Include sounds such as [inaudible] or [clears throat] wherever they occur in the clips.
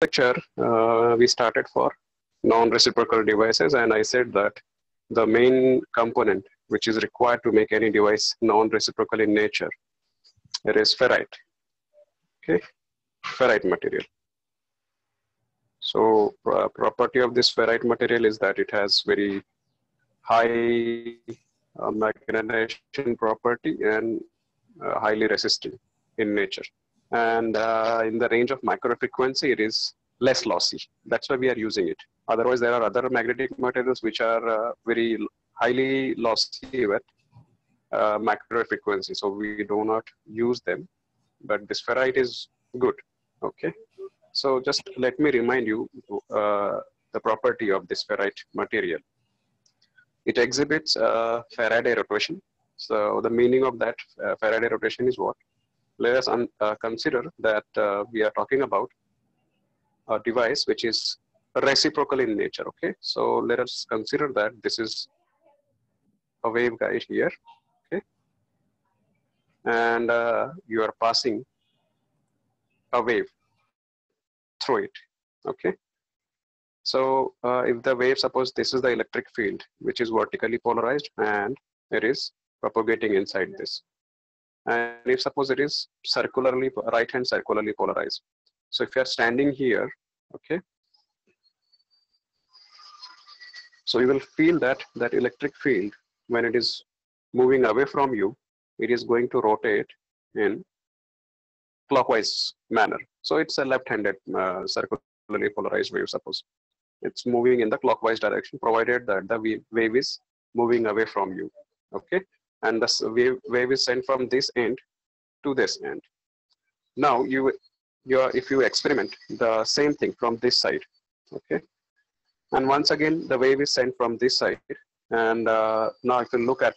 lecture, uh, we started for non-reciprocal devices, and I said that the main component which is required to make any device non-reciprocal in nature, it is ferrite. Okay, ferrite material. So property of this ferrite material is that it has very high uh, magnetization property and uh, highly resistant in nature. And uh, in the range of microfrequency, it is less lossy. That's why we are using it. Otherwise, there are other magnetic materials which are uh, very highly lossy with uh, microfrequency. So we do not use them, but this ferrite is good. Okay. So just let me remind you uh, the property of this ferrite material. It exhibits uh, Faraday rotation. So the meaning of that uh, Faraday rotation is what? Let us uh, consider that uh, we are talking about a device which is reciprocal in nature. Okay, so let us consider that this is a waveguide here. Okay, and uh, you are passing a wave through it. Okay, so uh, if the wave, suppose this is the electric field, which is vertically polarized and it is propagating inside this. And if suppose it is circularly, right hand circularly polarized. So if you're standing here, okay, so you will feel that that electric field, when it is moving away from you, it is going to rotate in clockwise manner. So it's a left-handed uh, circularly polarized wave, suppose it's moving in the clockwise direction provided that the wave is moving away from you okay and the wave, wave is sent from this end to this end. Now you you are, if you experiment the same thing from this side okay? And once again the wave is sent from this side. And uh, now if you look at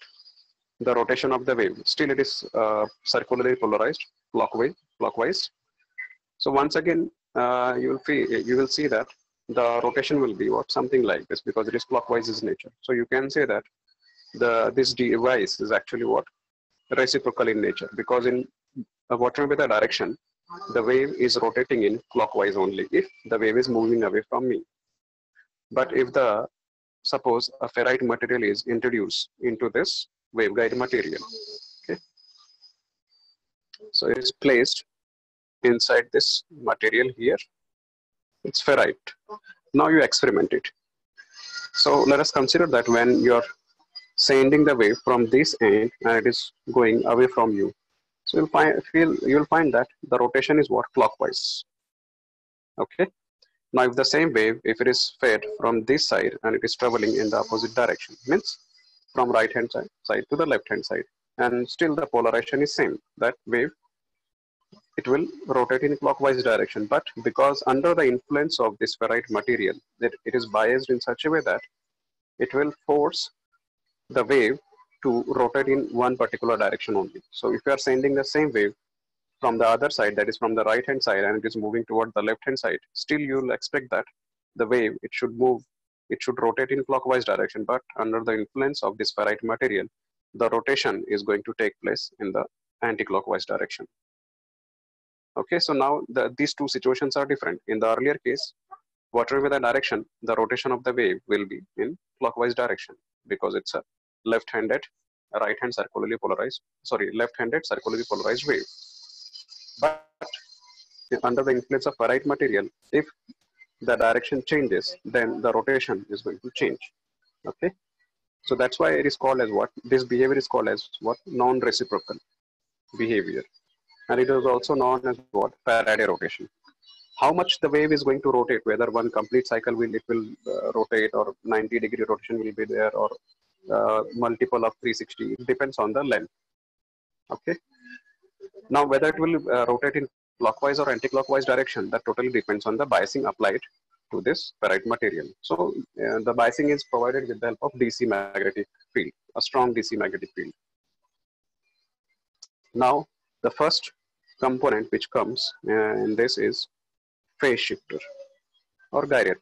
the rotation of the wave still it is uh, circularly polarized clockwise clockwise. So once again uh, you will feel you will see that the rotation will be what? Something like this because it is clockwise in nature. So you can say that the this device is actually what reciprocal in nature because in uh, whatever the direction the wave is rotating in clockwise only if the wave is moving away from me. But if the suppose a ferrite material is introduced into this waveguide material, okay, so it is placed inside this material here it's ferrite. Now you experiment it. So let us consider that when you're sending the wave from this end and it is going away from you. So you'll find feel you'll find that the rotation is what clockwise. Okay. Now if the same wave, if it is fed from this side and it is traveling in the opposite direction, means from right hand side, side to the left hand side, and still the polarization is same. That wave it will rotate in clockwise direction. But because under the influence of this ferrite material, that it is biased in such a way that it will force the wave to rotate in one particular direction only. So if you are sending the same wave from the other side, that is from the right hand side, and it is moving toward the left hand side, still you'll expect that the wave, it should move, it should rotate in clockwise direction, but under the influence of this ferrite material, the rotation is going to take place in the anti-clockwise direction. Okay, so now the, these two situations are different. In the earlier case, whatever the direction, the rotation of the wave will be in clockwise direction because it's a left-handed, right-hand circularly polarized, sorry, left-handed circularly polarized wave. But under the influence of ferrite material, if the direction changes, then the rotation is going to change. Okay, so that's why it is called as what this behavior is called as what non-reciprocal behavior and it is also known as what Faraday rotation. How much the wave is going to rotate, whether one complete cycle will it will uh, rotate or 90 degree rotation will be there or uh, multiple of 360, it depends on the length. Okay. Now whether it will uh, rotate in clockwise or anti-clockwise direction, that totally depends on the biasing applied to this ferrite material. So uh, the biasing is provided with the help of DC magnetic field, a strong DC magnetic field. Now the first component which comes uh, in this is phase shifter or gyrator.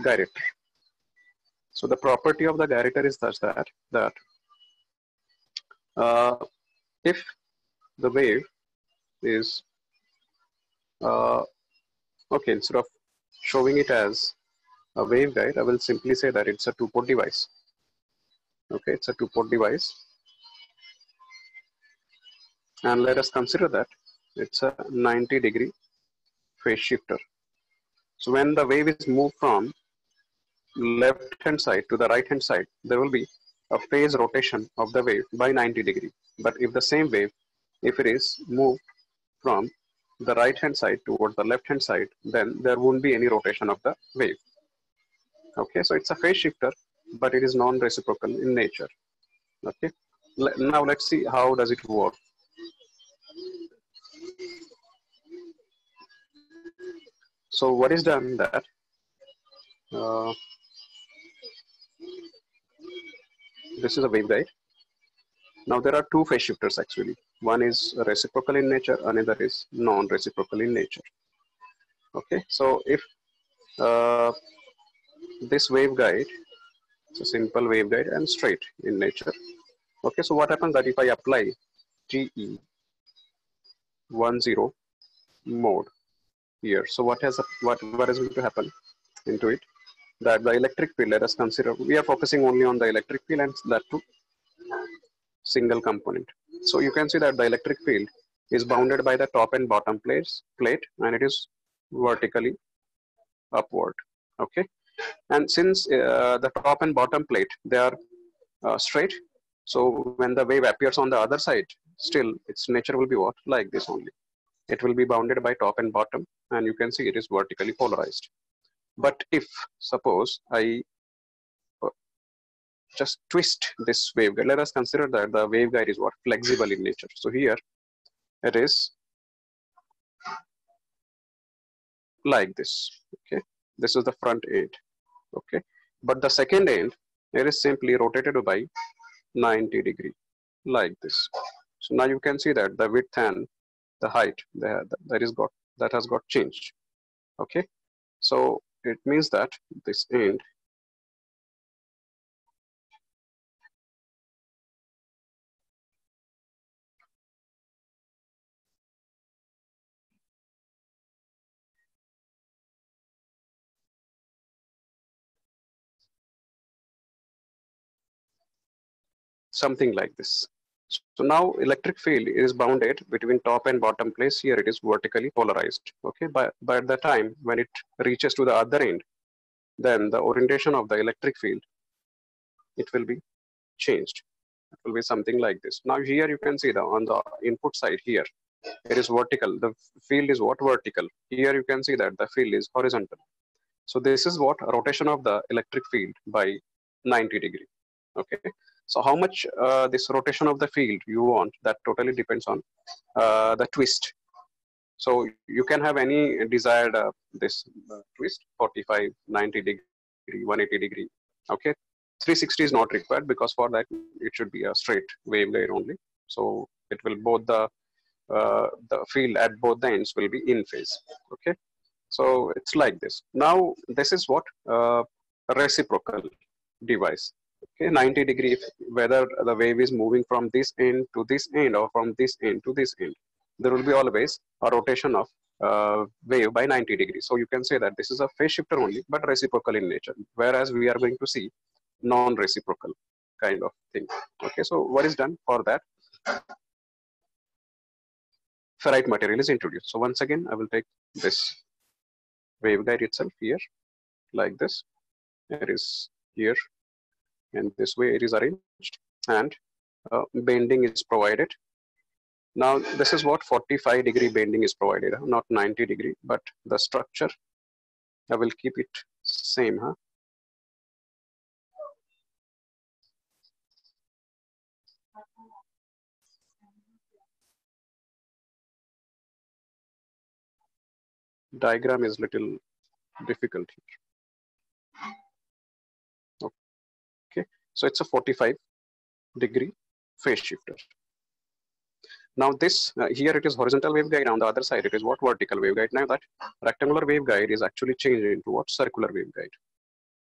Gyrator. So the property of the gyrator is such that that uh, if the wave is uh, okay instead of showing it as a waveguide, I will simply say that it's a two-port device. Okay, it's a two-port device. And let us consider that it's a 90 degree phase shifter. So when the wave is moved from left hand side to the right hand side, there will be a phase rotation of the wave by 90 degree. But if the same wave, if it is moved from the right hand side towards the left hand side, then there won't be any rotation of the wave. Okay, so it's a phase shifter, but it is non-reciprocal in nature. Okay, now let's see how does it work. So what is done that uh, this is a waveguide. Now there are two phase shifters actually. One is reciprocal in nature, another is non-reciprocal in nature. Okay, so if uh, this waveguide, it's a simple waveguide and straight in nature. Okay, so what happens that if I apply TE 10 mode here, so what has what what is going to happen into it? That the electric field, let us consider, we are focusing only on the electric field and that too single component. So you can see that the electric field is bounded by the top and bottom plates, plate and it is vertically upward. Okay. And since uh, the top and bottom plate, they are uh, straight. So when the wave appears on the other side, still its nature will be what? Like this only. It will be bounded by top and bottom and you can see it is vertically polarized. But if suppose I uh, just twist this waveguide. Let us consider that the waveguide is what? Flexible in nature. So here it is like this. Okay. This is the front end. Okay. But the second end, it is simply rotated by 90 degree like this. So now you can see that the width and the height that, that is got that has got changed. Okay. So it means that this end something like this. So now electric field is bounded between top and bottom place. Here it is vertically polarized. Okay, but by the time when it reaches to the other end, then the orientation of the electric field, it will be changed. It will be something like this. Now here you can see the on the input side here, it is vertical. The field is what vertical. Here you can see that the field is horizontal. So this is what rotation of the electric field by 90 degree. Okay. So how much uh, this rotation of the field you want, that totally depends on uh, the twist. So you can have any desired uh, this uh, twist, 45, 90 degree, 180 degree. Okay, 360 is not required because for that it should be a straight waveguide only. So it will both the uh, the field at both the ends will be in phase. Okay, so it's like this. Now this is what uh, reciprocal device okay 90 degree whether the wave is moving from this end to this end or from this end to this end. There will be always a rotation of uh, wave by 90 degrees so you can say that this is a phase shifter only but reciprocal in nature. Whereas we are going to see non-reciprocal kind of thing. Okay so what is done for that? Ferrite material is introduced. So once again i will take this waveguide itself here like this. It is here and this way it is arranged and uh, bending is provided. Now this is what 45 degree bending is provided not 90 degree but the structure i will keep it same huh? Diagram is little difficult here So it's a 45 degree phase shifter. Now this, uh, here it is horizontal waveguide, on the other side it is what vertical waveguide. Now that rectangular waveguide is actually changed into what circular waveguide,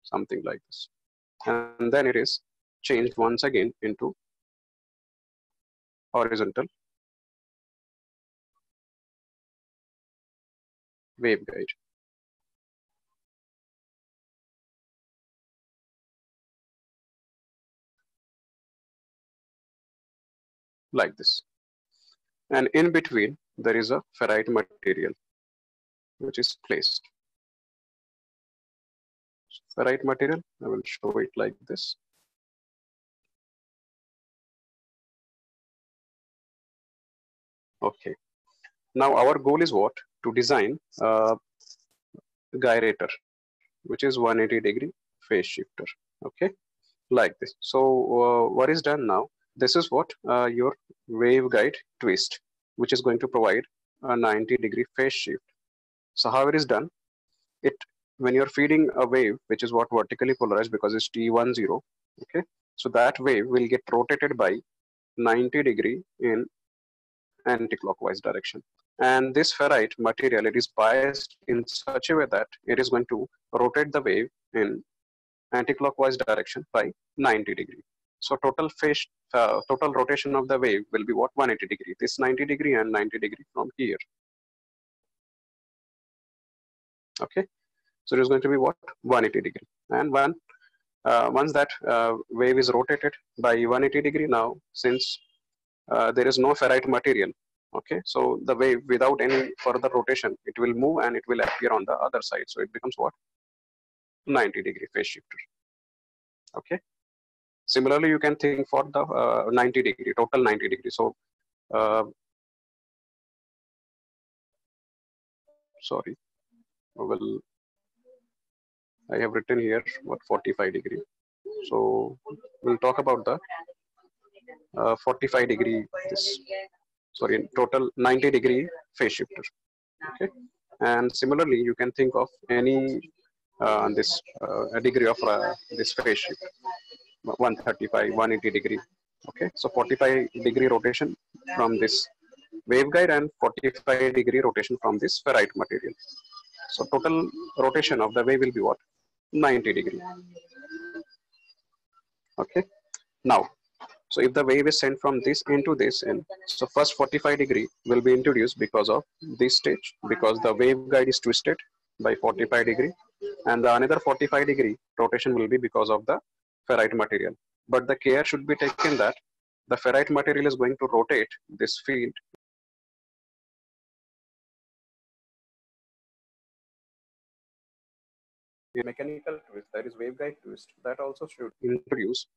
something like this. and then it is changed once again into horizontal waveguide. Like this. And in between, there is a ferrite material which is placed. Ferrite material, I will show it like this. Okay. Now our goal is what? To design a gyrator, which is 180 degree phase shifter. Okay, like this. So uh, what is done now? This is what uh, your waveguide twist, which is going to provide a 90 degree phase shift. So how it is done? It when you're feeding a wave, which is what vertically polarized because it's T10, okay? So that wave will get rotated by 90 degree in anti-clockwise direction. And this ferrite material, it is biased in such a way that it is going to rotate the wave in anti-clockwise direction by 90 degree. So total phase, uh, total rotation of the wave will be what 180 degree. This 90 degree and 90 degree from here. Okay, so it is going to be what 180 degree. And one uh, once that uh, wave is rotated by 180 degree now, since uh, there is no ferrite material. Okay, so the wave without any further rotation, it will move and it will appear on the other side. So it becomes what? 90 degree phase shifter. Okay. Similarly, you can think for the uh, 90 degree, total 90 degree. So, uh, sorry, well, I have written here what 45 degree. So we'll talk about the uh, 45 degree this. Sorry total 90 degree phase shifter. Okay? And similarly you can think of any uh, this uh, degree of uh, this phase shift 135 180 degree. Okay. So 45 degree rotation from this waveguide and 45 degree rotation from this ferrite material. So total rotation of the wave will be what? 90 degree. Okay now so if the wave is sent from this into this and so first 45 degree will be introduced because of this stage because the waveguide is twisted by 45 degree and the another 45 degree rotation will be because of the ferrite material. But the care should be taken that the ferrite material is going to rotate this field a mechanical twist, that is waveguide twist, that also should introduce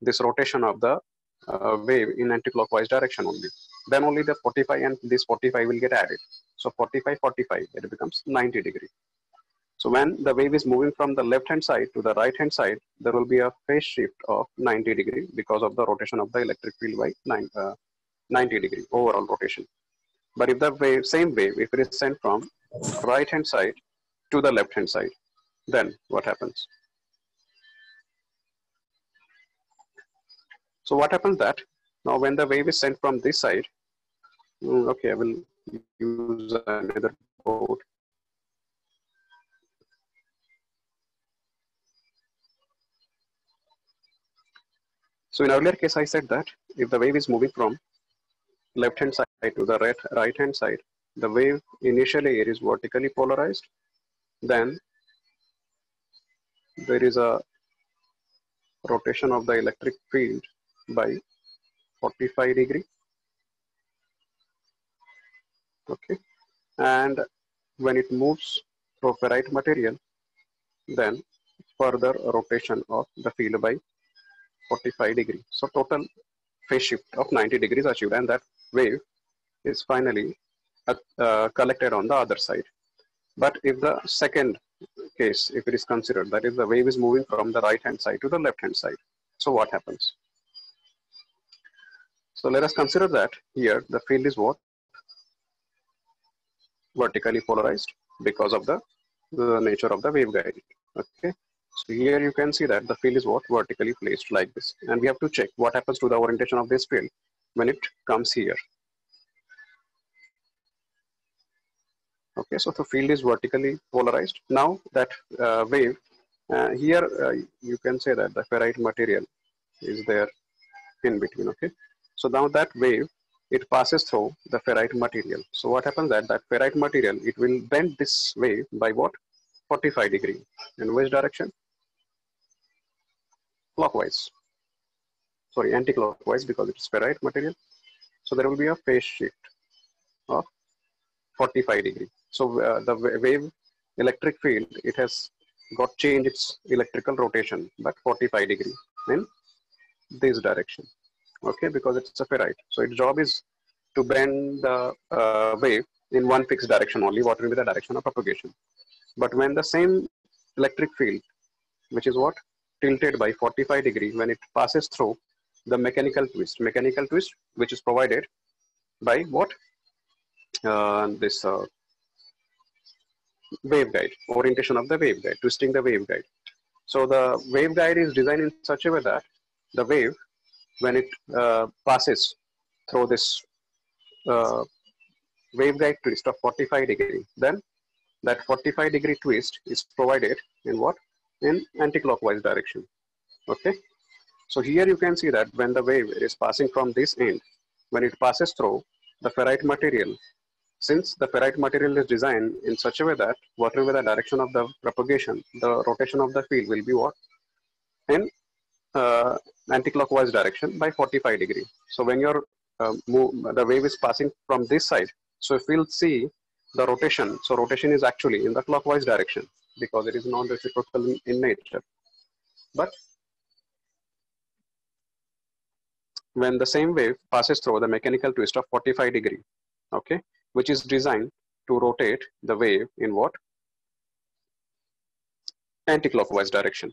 this rotation of the uh, wave in anti-clockwise direction only. Then only the 45 and this 45 will get added. So 45, 45, it becomes 90 degree. So when the wave is moving from the left hand side to the right hand side, there will be a phase shift of 90 degree because of the rotation of the electric field by uh, 90 degree overall rotation. But if the wave, same wave, if it is sent from right hand side to the left hand side, then what happens? So what happens that now when the wave is sent from this side, mm, okay, I will use another board. So in earlier case, I said that if the wave is moving from left hand side to the right, right hand side, the wave initially it is vertically polarized. Then there is a rotation of the electric field by 45 degree okay and when it moves through ferrite material then further rotation of the field by 45 degree so total phase shift of 90 degrees achieved and that wave is finally uh, uh, collected on the other side but if the second case if it is considered that is the wave is moving from the right hand side to the left hand side so what happens so let us consider that here the field is what? Vertically polarized because of the, the nature of the waveguide. Okay. So here you can see that the field is what? Vertically placed like this. And we have to check what happens to the orientation of this field when it comes here. Okay, so the field is vertically polarized. Now that uh, wave Uh, here uh, you can say that the ferrite material is there in between. Okay, so now that wave it passes through the ferrite material. So what happens that that ferrite material it will bend this wave by what 45 degree in which direction? Clockwise. Sorry, anti-clockwise because it's ferrite material. So there will be a phase shift of 45 degree. So uh, the wave electric field, it has got changed its electrical rotation, but 45 degree in this direction. Okay, because it's a ferrite. So its job is to bend the uh, wave in one fixed direction only, what will be the direction of propagation. But when the same electric field, which is what? Tilted by 45 degree, when it passes through the mechanical twist, mechanical twist, which is provided by what? Uh, this uh, waveguide, orientation of the waveguide, twisting the waveguide. So the waveguide is designed in such a way that the wave, when it uh, passes through this uh, waveguide twist of 45 degree, then that 45 degree twist is provided in what? In anti-clockwise direction. Okay. So here you can see that when the wave is passing from this end, when it passes through the ferrite material, since the ferrite material is designed in such a way that whatever the direction of the propagation, the rotation of the field will be what? In uh, anti-clockwise direction by 45 degree. So when your uh, move, the wave is passing from this side, so if we'll see the rotation, so rotation is actually in the clockwise direction because it is non-reciprocal in, in nature. But when the same wave passes through the mechanical twist of 45 degree, okay, which is designed to rotate the wave in what? Anti-clockwise direction.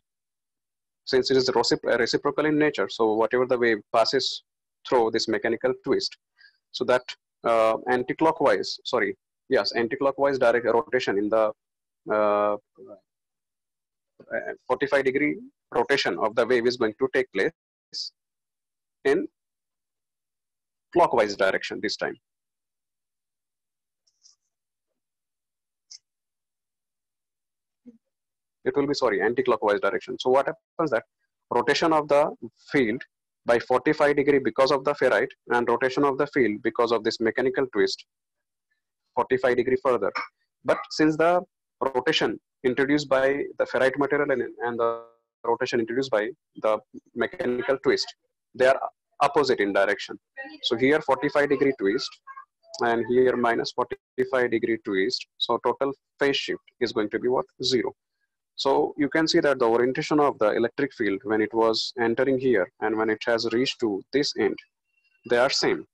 Since it is reciprocal in nature, so whatever the wave passes through this mechanical twist, so that uh, anti-clockwise, sorry, yes, anti-clockwise direct rotation in the Uh, uh, 45 degree rotation of the wave is going to take place in clockwise direction this time. It will be, sorry, anti-clockwise direction. So what happens that rotation of the field by 45 degree because of the ferrite and rotation of the field because of this mechanical twist 45 degree further. But since the rotation introduced by the ferrite material and, and the rotation introduced by the mechanical twist, they are opposite in direction. So here 45 degree twist and here minus 45 degree twist. So total phase shift is going to be what? Zero. So you can see that the orientation of the electric field when it was entering here and when it has reached to this end, they are same.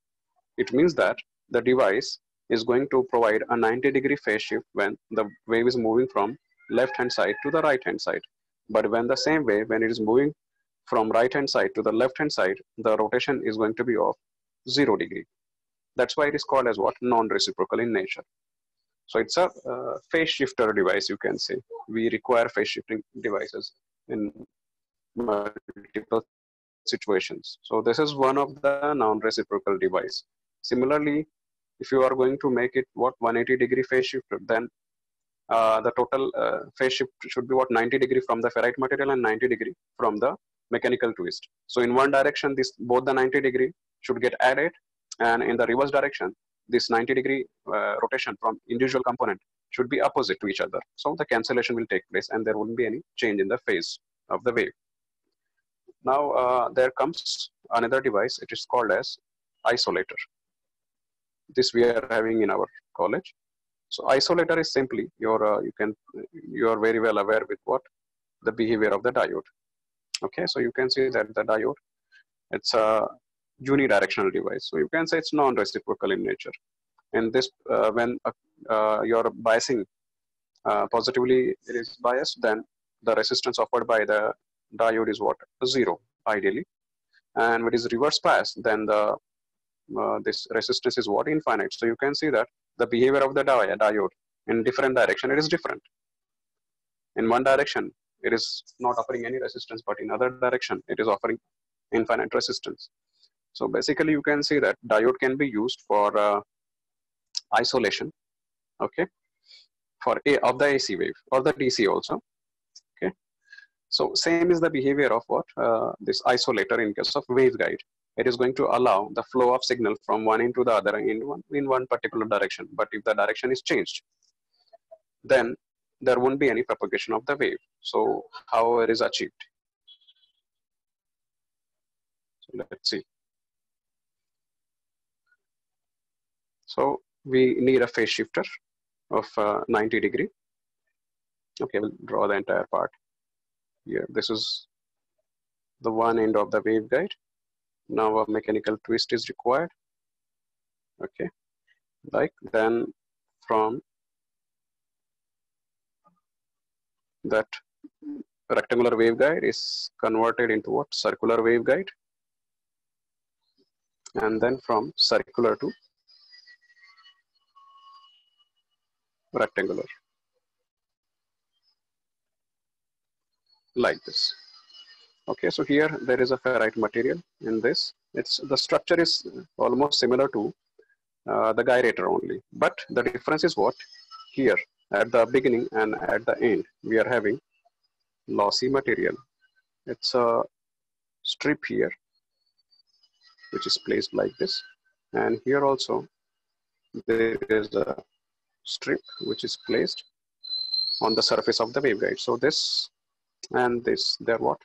It means that the device is going to provide a 90 degree phase shift when the wave is moving from left hand side to the right hand side. But when the same wave, when it is moving from right hand side to the left hand side, the rotation is going to be of zero degree. That's why it is called as what? Non-reciprocal in nature. So it's a uh, phase shifter device, you can say. We require phase shifting devices in multiple situations. So this is one of the non-reciprocal device. Similarly, if you are going to make it what 180 degree phase shift then uh, the total uh, phase shift should be what 90 degree from the ferrite material and 90 degree from the mechanical twist. So in one direction, this both the 90 degree should get added, and in the reverse direction, this 90 degree uh, rotation from individual component should be opposite to each other. So the cancellation will take place and there wouldn't be any change in the phase of the wave. Now uh, there comes another device, it is called as isolator. This we are having in our college. So isolator is simply your, uh, you can, you are very well aware with what? The behavior of the diode. Okay, so you can see that the diode, it's a unidirectional device. So you can say it's non-reciprocal in nature. And this, uh, when uh, uh, you're biasing uh, positively, it is biased, then the resistance offered by the diode is what? Zero, ideally. And when it is reverse bias, then the uh, this resistance is what? Infinite. So you can see that the behavior of the diode in different direction, it is different. In one direction, it is not offering any resistance, but in other direction, it is offering infinite resistance. So basically you can see that diode can be used for uh, isolation, okay, for A of the AC wave or the DC also, okay. So same is the behavior of what uh, this isolator in case of waveguide. It is going to allow the flow of signal from one into the other in one, in one particular direction. But if the direction is changed, then there won't be any propagation of the wave. So how it is achieved? So let's see. So we need a phase shifter of uh, 90 degree. Okay, we'll draw the entire part. Here, this is the one end of the waveguide. Now a mechanical twist is required. Okay, like then from that rectangular waveguide is converted into what? Circular waveguide. And then from circular to rectangular. Like this okay so here there is a ferrite material in this. It's the structure is almost similar to uh, the gyrator only. But the difference is what? Here at the beginning and at the end we are having lossy material. It's a strip here which is placed like this. And here also there is a strip which is placed on the surface of the waveguide. So this and this they're what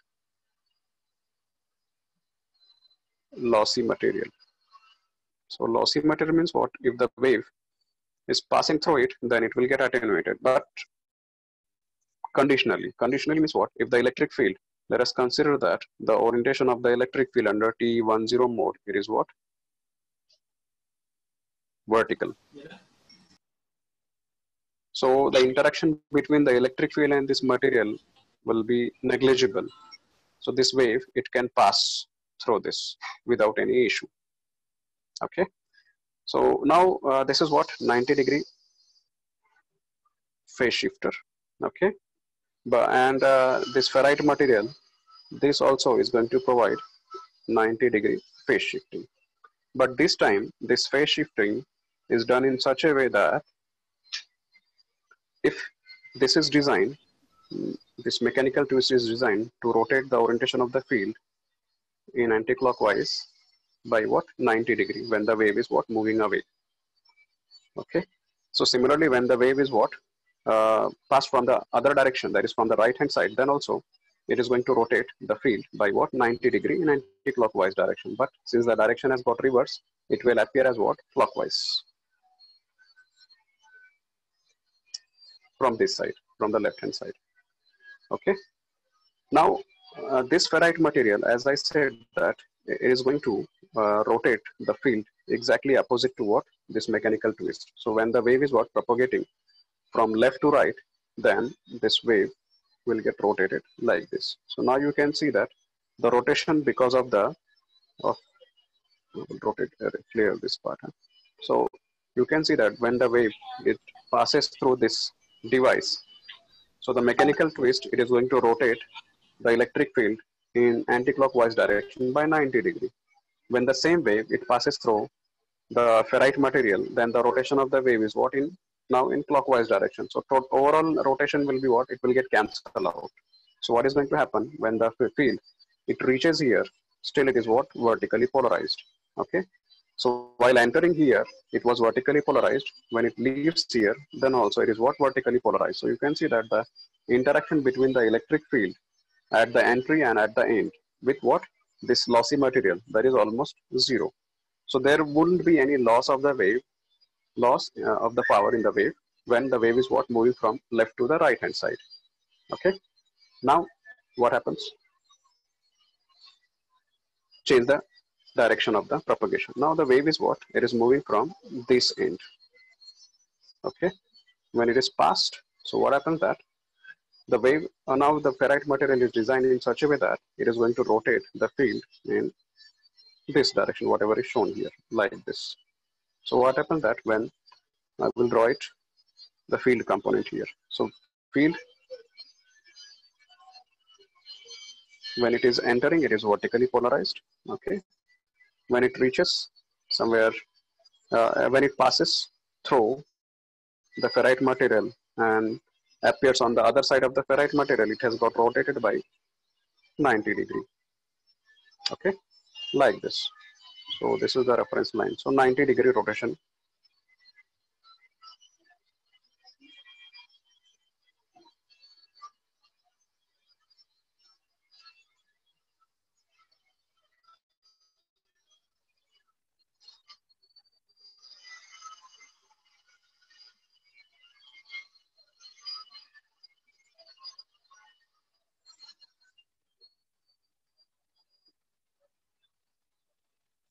lossy material so lossy material means what if the wave is passing through it, then it will get attenuated. But conditionally, conditionally means what? If the electric field, let us consider that the orientation of the electric field under T10 mode, it is what? Vertical. Yeah. So the interaction between the electric field and this material will be negligible. So this wave, it can pass through this without any issue. Okay. So now uh, this is what 90 degree phase shifter. Okay. But, and uh, this ferrite material, this also is going to provide 90 degree phase shifting. But this time, this phase shifting is done in such a way that if this is designed, this mechanical twist is designed to rotate the orientation of the field in anti-clockwise by what? 90 degree. When the wave is what? moving away. Okay? So similarly when the wave is what? Uh, passed from the other direction that is from the right hand side then also it is going to rotate the field by what? 90 degree in anti-clockwise direction. But since the direction has got reverse it will appear as what? clockwise. From this side from the left hand side. Okay? Now uh, this ferrite material as i said that it is going to uh, rotate the field exactly opposite to what this mechanical twist. So when the wave is what propagating from left to right, then this wave will get rotated like this. So now you can see that the rotation because of the of rotate uh, clear this part. Huh? So you can see that when the wave it passes through this device, so the mechanical twist it is going to rotate the electric field in anti-clockwise direction by 90 degree. When the same wave, it passes through the ferrite material, then the rotation of the wave is what in now in clockwise direction. So overall rotation will be what? It will get cancelled out. So what is going to happen when the field, it reaches here, still it is what? Vertically polarized. Okay. So while entering here, it was vertically polarized. When it leaves here, then also it is what vertically polarized. So you can see that the interaction between the electric field at the entry and at the end with what? This lossy material that is almost zero. So there wouldn't be any loss of the wave, loss uh, of the power in the wave when the wave is what moving from left to the right hand side. Okay. Now what happens? Change the direction of the propagation. Now the wave is what? It is moving from this end. Okay. When it is passed, so what happens that the way uh, now the ferrite material is designed in such a way that it is going to rotate the field in this direction, whatever is shown here, like this. So what happens that when I will draw it, the field component here. So field, when it is entering, it is vertically polarized, okay? When it reaches somewhere, uh, when it passes through the ferrite material and appears on the other side of the ferrite material, it has got rotated by 90 degree. Okay, like this. So this is the reference line. So 90 degree rotation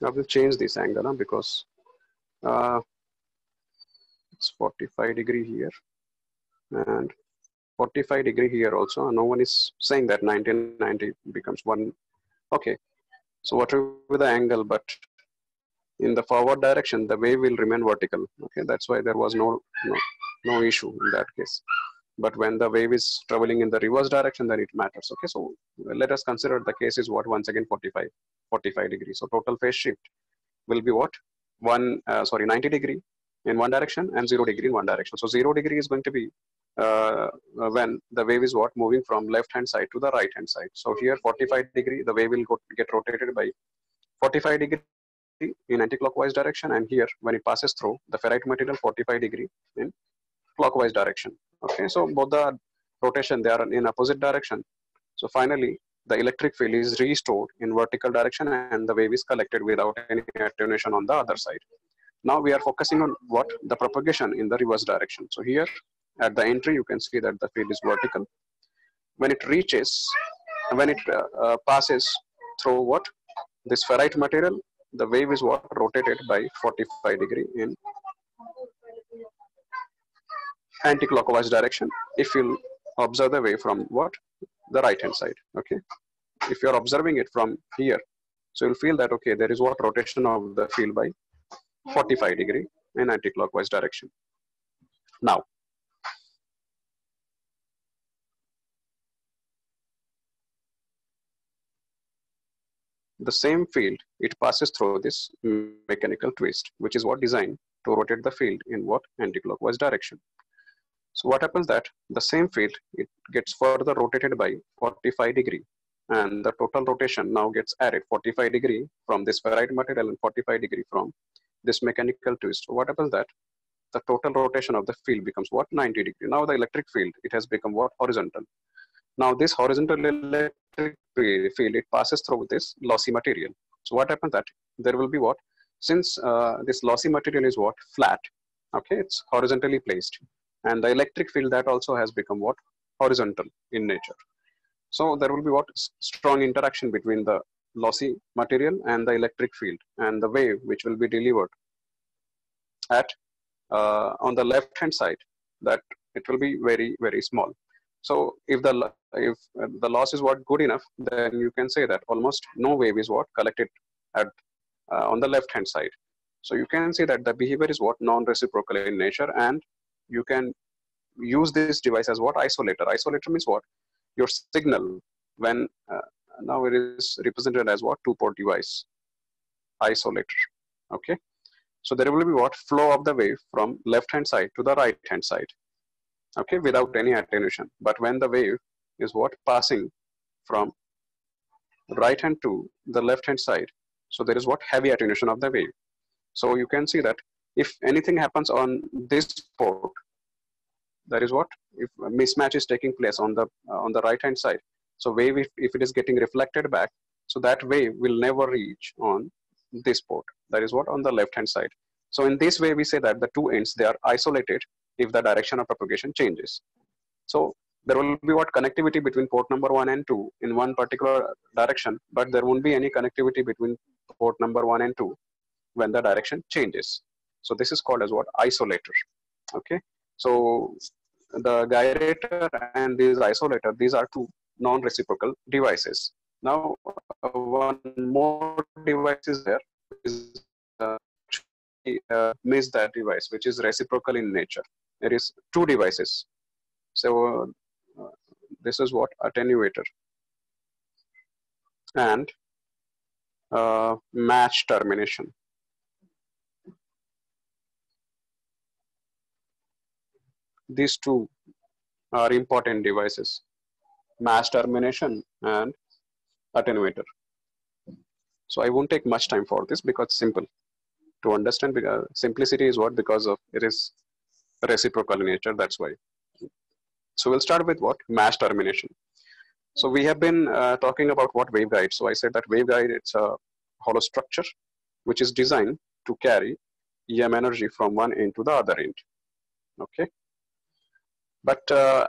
I will change this angle huh, because uh, it's 45 degree here and 45 degree here also. No one is saying that 1990 becomes one. Okay, so whatever the angle, but in the forward direction, the wave will remain vertical. Okay, that's why there was no no, no issue in that case. But when the wave is traveling in the reverse direction, then it matters. Okay, so let us consider the case is what once again 45. 45 degrees. So total phase shift will be what? One, uh, sorry, 90 degree in one direction and zero degree in one direction. So zero degree is going to be uh, when the wave is what? Moving from left hand side to the right hand side. So here 45 degree, the wave will go, get rotated by 45 degree in anti-clockwise direction and here when it passes through the ferrite material 45 degree in clockwise direction okay so both the rotation they are in opposite direction so finally the electric field is restored in vertical direction and the wave is collected without any attenuation on the other side. Now we are focusing on what? The propagation in the reverse direction. So here at the entry, you can see that the field is vertical. When it reaches, when it uh, uh, passes through what? This ferrite material, the wave is what? Rotated by 45 degree in anti-clockwise direction. If you observe the wave from what? the right hand side okay? If you're observing it from here so you'll feel that okay there is what? Rotation of the field by 45 degree in anti-clockwise direction. Now the same field it passes through this mechanical twist which is what? Designed to rotate the field in what? Anti-clockwise direction so what happens that the same field, it gets further rotated by 45 degree and the total rotation now gets added 45 degree from this ferrite material and 45 degree from this mechanical twist. So what happens that the total rotation of the field becomes what 90 degree. Now the electric field, it has become what horizontal. Now this horizontal electric field, it passes through this lossy material. So what happens that there will be what? Since uh, this lossy material is what? Flat. Okay, it's horizontally placed and the electric field that also has become what? Horizontal in nature. So there will be what? Strong interaction between the lossy material and the electric field and the wave which will be delivered at uh, on the left hand side that it will be very very small. So if the if the loss is what? Good enough then you can say that almost no wave is what? Collected at uh, on the left hand side. So you can say that the behavior is what? Non-reciprocal in nature and you can use this device as what? Isolator. Isolator means what? Your signal. When uh, now it is represented as what? Two port device. Isolator. Okay? So there will be what? Flow of the wave from left hand side to the right hand side. Okay? Without any attenuation. But when the wave is what? Passing from right hand to the left hand side. So there is what? Heavy attenuation of the wave. So you can see that if anything happens on this port that is what? If mismatch is taking place on the uh, on the right hand side. So wave if, if it is getting reflected back so that wave will never reach on this port. That is what? On the left hand side. So in this way we say that the two ends they are isolated if the direction of propagation changes. So there will be what? Connectivity between port number one and two in one particular direction but there won't be any connectivity between port number one and two when the direction changes so this is called as what isolator okay so the gyrator and this isolator, these are two non-reciprocal devices. Now, uh, one more device is there, is uh, uh, miss that device, which is reciprocal in nature. There is two devices. So uh, this is what attenuator and uh, match termination. These two are important devices, match termination and attenuator. So I won't take much time for this because simple. To understand because simplicity is what? Because of it is reciprocal in nature that's why. So we'll start with what? Match termination. So we have been uh, talking about what waveguide. So i said that waveguide it's a hollow structure which is designed to carry em energy from one end to the other end. Okay but uh,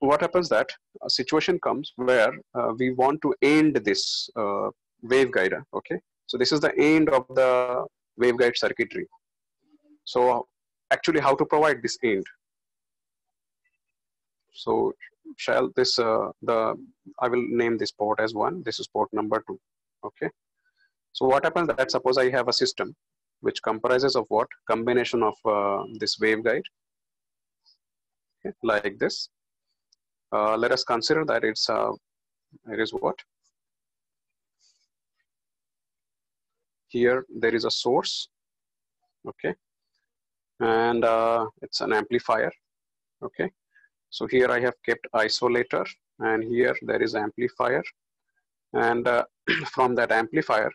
what happens that a situation comes where uh, we want to end this uh, waveguide okay? So this is the end of the waveguide circuitry. So actually how to provide this end? So shall this uh, the i will name this port as one. This is port number two okay? So what happens that suppose i have a system which comprises of what? Combination of uh, this waveguide like this uh, let us consider that it's uh, it is what? Here there is a source okay? And uh, it's an amplifier okay? So here I have kept isolator and here there is amplifier. And uh, [clears throat] from that amplifier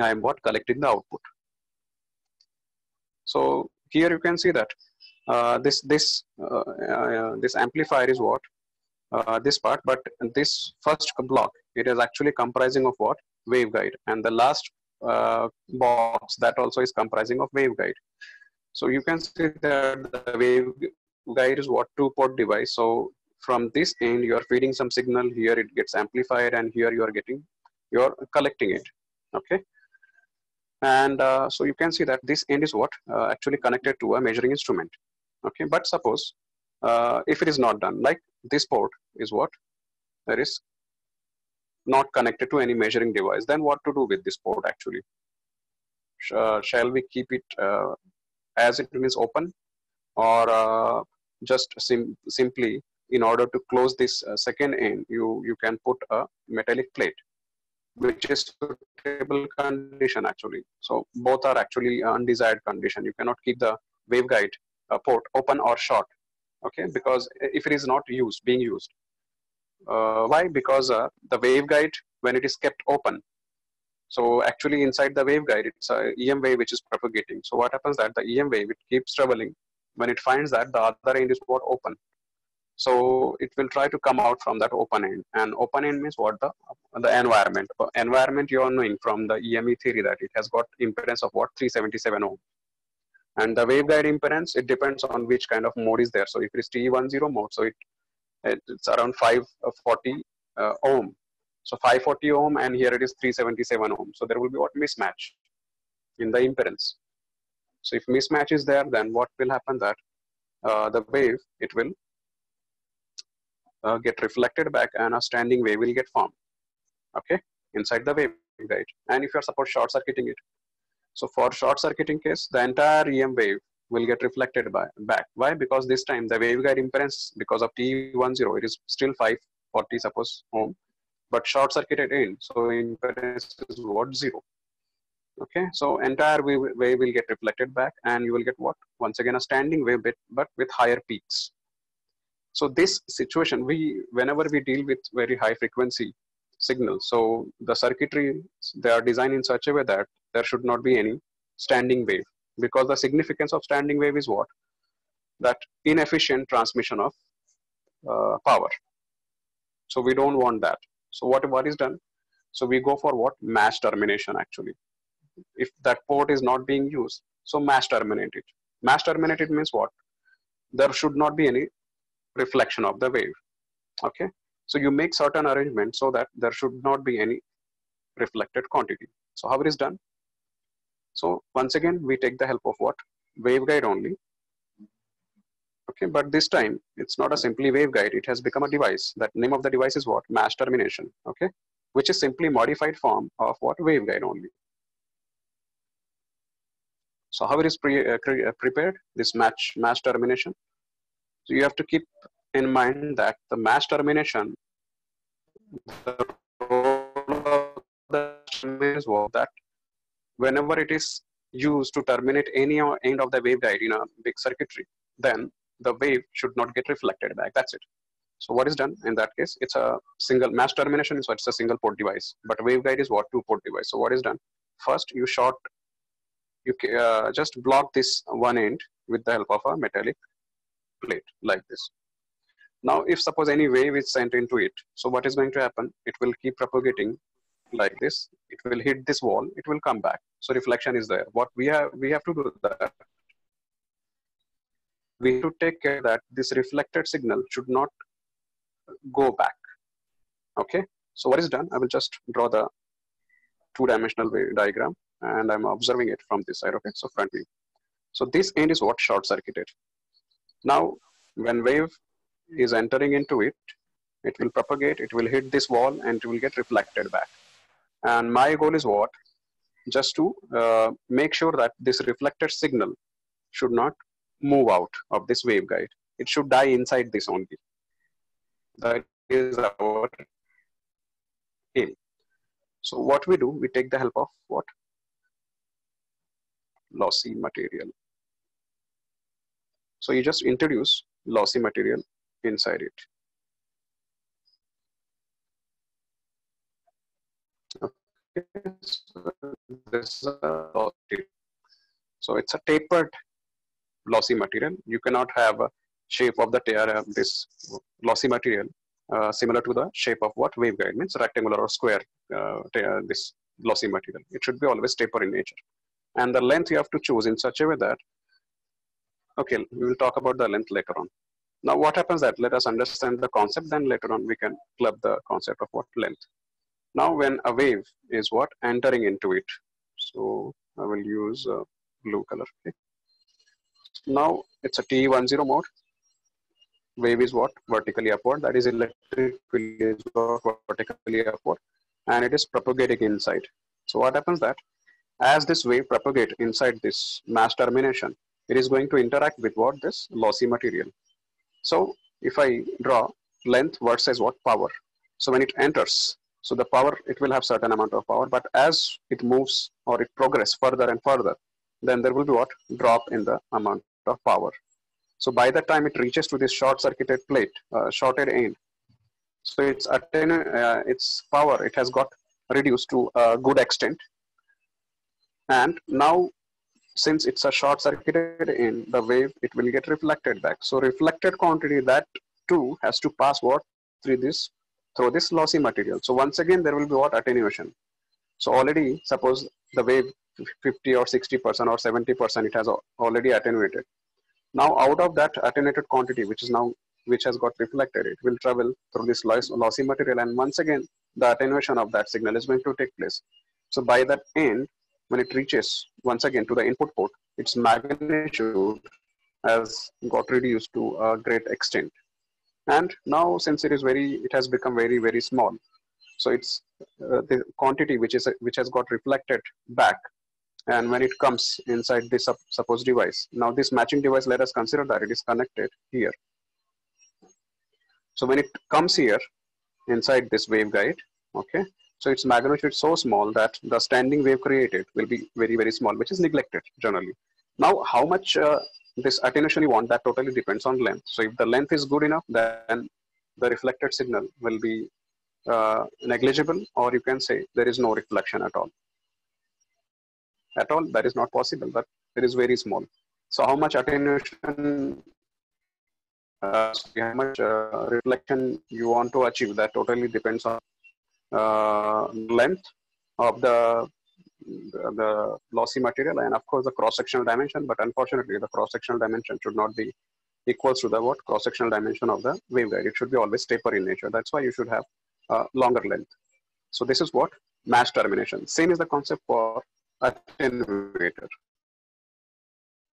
I am what? Collecting the output. So here you can see that this this uh, uh, this amplifier is what? Uh, this part but this first block it is actually comprising of what? Waveguide. And the last uh, box that also is comprising of waveguide. So you can see that the waveguide is what? Two port device. So from this end you are feeding some signal. Here it gets amplified and here you are getting you're collecting it. Okay? And uh, so you can see that this end is what? Uh, actually connected to a measuring instrument okay but suppose uh, if it is not done like this port is what? There is not connected to any measuring device then what to do with this port actually? Uh, shall we keep it uh, as it remains open? Or uh, just sim simply in order to close this uh, second end you you can put a metallic plate which is suitable condition actually. So both are actually undesired condition. You cannot keep the waveguide uh, port open or short okay? Because if it is not used being used. Uh, why? Because uh, the waveguide when it is kept open so actually inside the waveguide it's a em wave which is propagating. So what happens that the em wave it keeps traveling. When it finds that the other end is what open. So it will try to come out from that open end. And open end means what? The the environment. Environment you are knowing from the eme theory that it has got impedance of what? 377 ohm and the waveguide impedance, it depends on which kind of mode is there. So if it is TE 10 mode, so it, it's around 540 uh, ohm. So 540 ohm and here it is 377 ohm. So there will be what mismatch in the impedance. So if mismatch is there, then what will happen that uh, the wave, it will uh, get reflected back and a standing wave will get formed, okay, inside the waveguide. And if you are suppose short circuiting it, so for short circuiting case, the entire EM wave will get reflected by, back. Why? Because this time the waveguide impedance because of TE 10, it is still 540 suppose ohm, but short circuited in, so impedance is what zero. Okay, so entire wave, wave will get reflected back and you will get what? Once again a standing wave bit, but with higher peaks. So this situation, we whenever we deal with very high frequency signals, so the circuitry, they are designed in such a way that there should not be any standing wave. Because the significance of standing wave is what? That inefficient transmission of uh, power. So we don't want that. So what what is done? So we go for what? Match termination actually. If that port is not being used so match terminate it. Match terminated means what? There should not be any reflection of the wave. Okay? So you make certain arrangements so that there should not be any reflected quantity. So how it is done so once again, we take the help of what? Waveguide only. Okay, but this time it's not a simply waveguide. It has become a device. That name of the device is what? Match termination. Okay, which is simply modified form of what? Waveguide only. So how it is pre uh, uh prepared? This match mass termination. So you have to keep in mind that the match termination, the role of the is what that whenever it is used to terminate any end of the waveguide in a big circuitry, then the wave should not get reflected back. That's it. So what is done in that case? It's a single match termination, so it's a single port device. But waveguide is what two port device. So what is done? First, you short, you uh, just block this one end with the help of a metallic plate like this. Now, if suppose any wave is sent into it, so what is going to happen? It will keep propagating like this. It will hit this wall. It will come back. So reflection is there. What we have, we have to do that. We have to take care that this reflected signal should not go back. Okay. So what is done? I will just draw the two-dimensional diagram and I'm observing it from this side. Okay. So front view. So this end is what short circuited. Now, when wave is entering into it, it will propagate, it will hit this wall and it will get reflected back. And my goal is what? Just to uh, make sure that this reflected signal should not move out of this waveguide. It should die inside this only. That is our aim. So what we do, we take the help of what? Lossy material. So you just introduce lossy material inside it. Okay, so is so it's a tapered lossy material. You cannot have a shape of the uh, this lossy material uh, similar to the shape of what waveguide means rectangular or square uh, this lossy material. It should be always taper in nature. And the length you have to choose in such a way that, okay, we will talk about the length later on. Now what happens that let us understand the concept then later on we can club the concept of what length. Now when a wave is what? Entering into it. So I will use uh, blue color. Okay. Now it's a TE 10 mode. Wave is what? Vertically upward. That is electric is vertically upward. And it is propagating inside. So what happens that as this wave propagate inside this match termination it is going to interact with what? This lossy material. So if i draw length versus what? Power. So when it enters so the power it will have certain amount of power but as it moves or it progress further and further then there will be what drop in the amount of power so by the time it reaches to this short circuited plate, uh, shorted end, so its atten- uh, its power it has got reduced to a good extent. And now, since it's a short circuited end, the wave it will get reflected back. So reflected quantity that too has to pass what through this through this lossy material. So once again there will be what attenuation. So already suppose the wave 50 or 60 percent or 70 percent it has already attenuated now out of that attenuated quantity, which is now which has got reflected, it will travel through this lossy material. And once again, the attenuation of that signal is going to take place. So by that end, when it reaches once again to the input port, its magnitude has got reduced to a great extent. And now since it is very, it has become very, very small. So it's uh, the quantity which is which has got reflected back and when it comes inside this supposed device. Now this matching device, let us consider that it is connected here. So when it comes here inside this waveguide, okay, so its magnitude is so small that the standing wave created will be very, very small, which is neglected generally. Now, how much uh, this attenuation you want, that totally depends on length. So if the length is good enough, then the reflected signal will be uh, negligible, or you can say there is no reflection at all at all that is not possible but it is very small so how much attenuation uh, how much uh, reflection you want to achieve that totally depends on uh, length of the the lossy material and of course the cross-sectional dimension but unfortunately the cross-sectional dimension should not be equals to the what? Cross-sectional dimension of the waveguide. It should be always taper in nature. That's why you should have a longer length. So this is what match termination. Same is the concept for attenuator.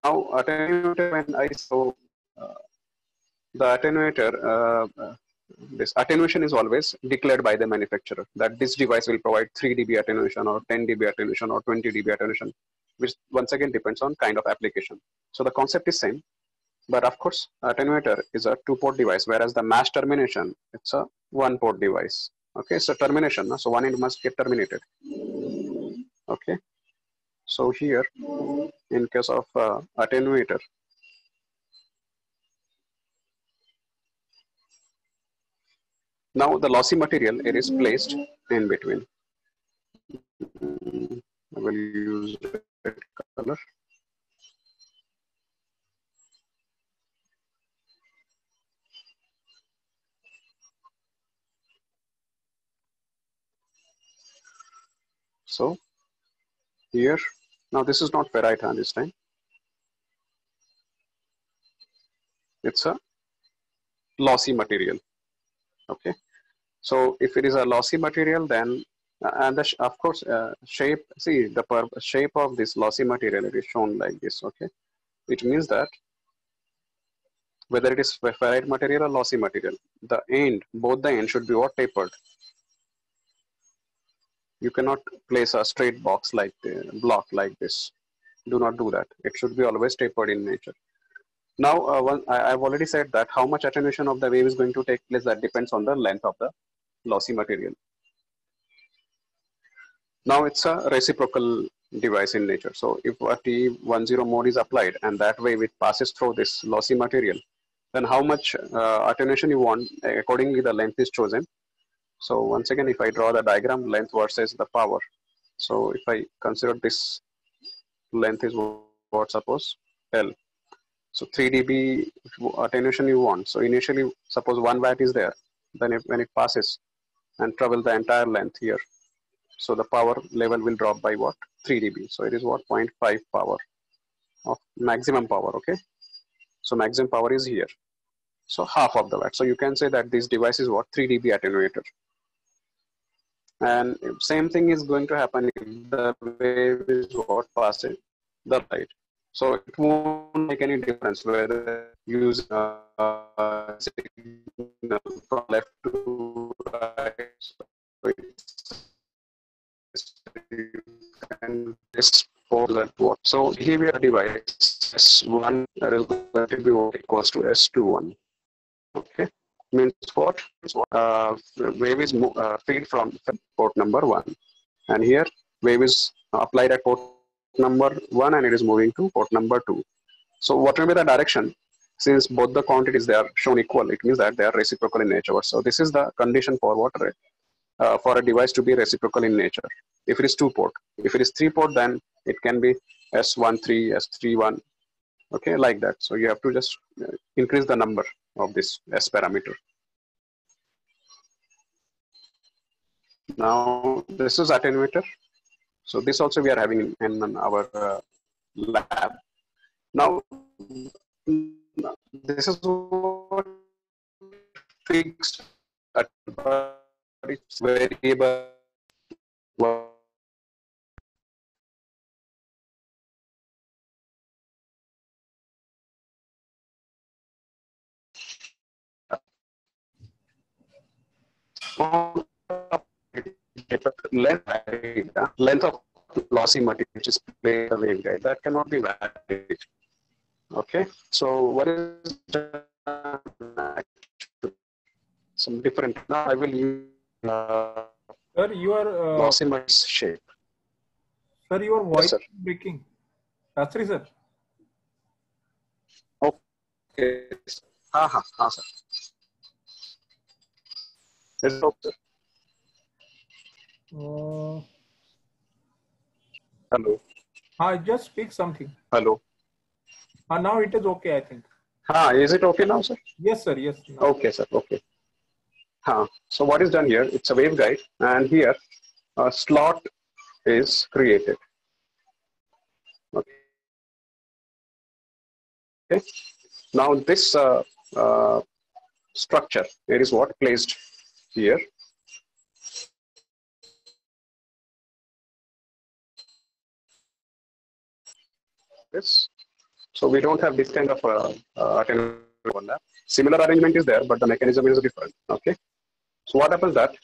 Now, attenuator, when I saw uh, the attenuator, uh, uh, this attenuation is always declared by the manufacturer that this device will provide 3 dB attenuation or 10 dB attenuation or 20 dB attenuation, which once again depends on kind of application. So the concept is same, but of course, attenuator is a two-port device, whereas the match termination, it's a one-port device. Okay, so termination, so one end must get terminated. Okay, so here, in case of uh, attenuator, Now the lossy material, it is placed in between. I will use red color. So here, now this is not ferrite this time. It's a lossy material. Okay. So if it is a lossy material, then uh, and the of course uh, shape. See the shape of this lossy material. It is shown like this. Okay. It means that whether it is ferrite material or lossy material, the end, both the end should be what tapered. You cannot place a straight box like the block like this. Do not do that. It should be always tapered in nature. Now, uh, one, I, have already said that how much attenuation of the wave is going to take place, that depends on the length of the lossy material. Now it's a reciprocal device in nature. So if a TE 10 mode is applied and that wave it passes through this lossy material, then how much uh, attenuation you want, accordingly the length is chosen. So once again, if I draw the diagram, length versus the power. So if I consider this length is what suppose L so 3 dB attenuation you want. So initially, suppose one watt is there, then if, when it passes and travel the entire length here, so the power level will drop by what? 3 dB. So it is what 0.5 power of maximum power. Okay. So maximum power is here. So half of the watt. So you can say that this device is what 3 dB attenuator. And same thing is going to happen if the wave is what passing the light. So it won't make any difference whether you use uh, signal from left to right. So and this that what. So behavior device S1 will be equals to S21. Okay. Means what? Uh, wave is uh, feed from port number one. And here wave is applied at port number one and it is moving to port number two. So what will be the direction? Since both the quantities they are shown equal, it means that they are reciprocal in nature. So this is the condition for what uh, for a device to be reciprocal in nature. If it is two port, if it is three port, then it can be S13, S31, okay, like that. So you have to just uh, increase the number of this S parameter. Now this is attenuator. So this also we are having in, in our uh, lab. Now, this is what fixed at its variable. Length, length of lossy material which is play the waveguide that cannot be valid. Okay, so what is some different? Now I will use. Uh, sir, you are uh, shape. Sir, your voice yes, is breaking. Shastri sir. Okay. Ha ha ha sir. Let's hope, sir. Uh, Hello. I just speak something. Hello. Uh, now it is okay, I think. Ah, is it okay now, sir? Yes, sir. Yes. Now. Okay, sir. Okay. Huh. So what is done here? It's a waveguide, and here a slot is created. Okay. okay. Now this uh, uh, structure, it is what placed here this. So we don't have this kind of uh, uh, Similar arrangement is there, but the mechanism is different. Okay. So what happens that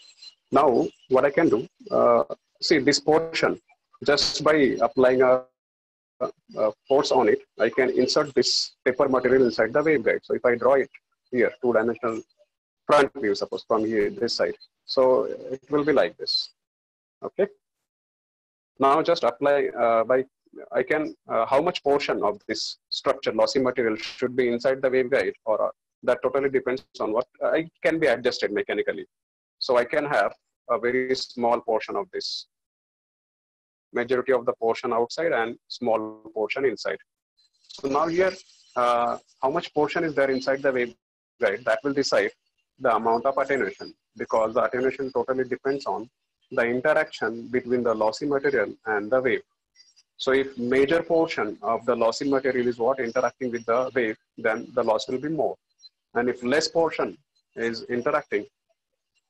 now what I can do, uh, see this portion, just by applying a, a, force on it, I can insert this paper material inside the waveguide. So if I draw it here, two-dimensional front view, suppose from here, this side. So it will be like this. Okay. Now just apply uh, by I can, uh, how much portion of this structure, lossy material should be inside the waveguide or uh, that totally depends on what uh, it can be adjusted mechanically. So I can have a very small portion of this, majority of the portion outside and small portion inside. So now here, uh, how much portion is there inside the waveguide? That will decide the amount of attenuation because the attenuation totally depends on the interaction between the lossy material and the wave. So if major portion of the lossy material is what interacting with the wave, then the loss will be more. And if less portion is interacting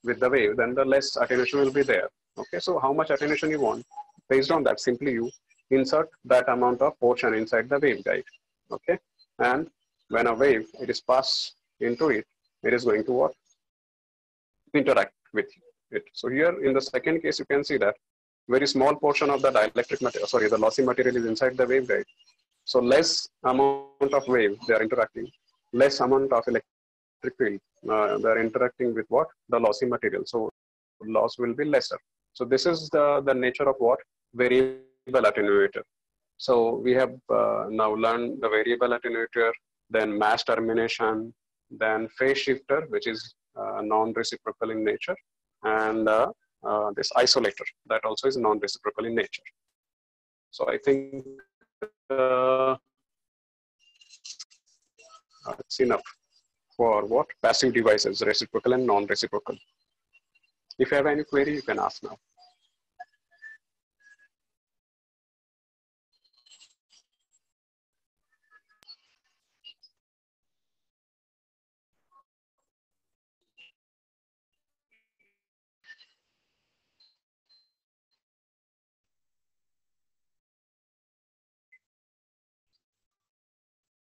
with the wave, then the less attenuation will be there. Okay, so how much attenuation you want? Based on that, simply you insert that amount of portion inside the waveguide. Okay, and when a wave it is passed into it, it is going to what? Interact with it. So here in the second case, you can see that very small portion of the dielectric material, sorry, the lossy material is inside the waveguide. So less amount of wave they are interacting, less amount of electric field uh, they are interacting with what? The lossy material. So loss will be lesser. So this is the, the nature of what? Variable attenuator. So we have uh, now learned the variable attenuator, then match termination, then phase shifter, which is uh, non-reciprocal in nature, and uh, this isolator that also is non-reciprocal in nature. So I think uh, it's enough for what passive devices, reciprocal and non-reciprocal. If you have any query, you can ask now.